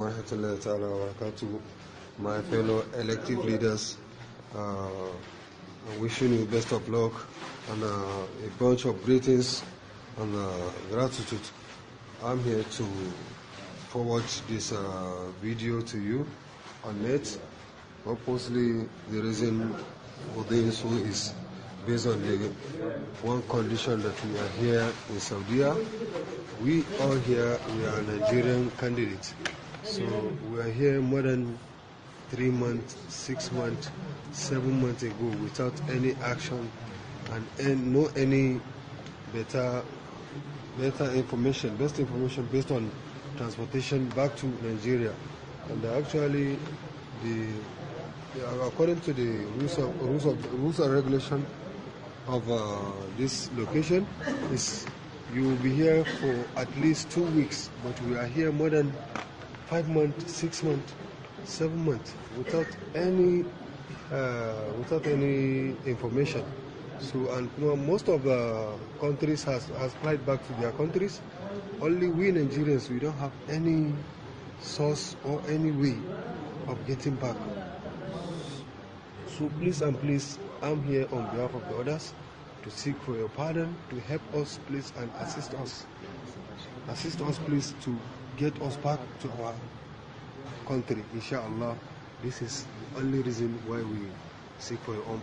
my fellow elective leaders uh, I'm wishing you best of luck and uh, a bunch of greetings and uh, gratitude. I'm here to forward this uh, video to you on net purposely the reason for doing so is based on the one condition that we are here in Saudi. We all here we are Nigerian candidates so we are here more than three months, six months, seven months ago without any action and, and no any better better information, best information based on transportation back to Nigeria. And actually, the, the according to the rules of rules of rules and regulation of uh, this location, is you will be here for at least two weeks, but we are here more than five months, six months, seven months without any uh, without any information. So and you know, most of the countries has has flight back to their countries. Only we Nigerians we don't have any source or any way of getting back. So please and please, I'm here on behalf of the others to seek for your pardon, to help us please and assist us. Assist us please to get us back to our country, inshallah. This is the only reason why we seek for your own